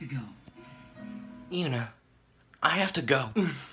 to go. Una, I have to go.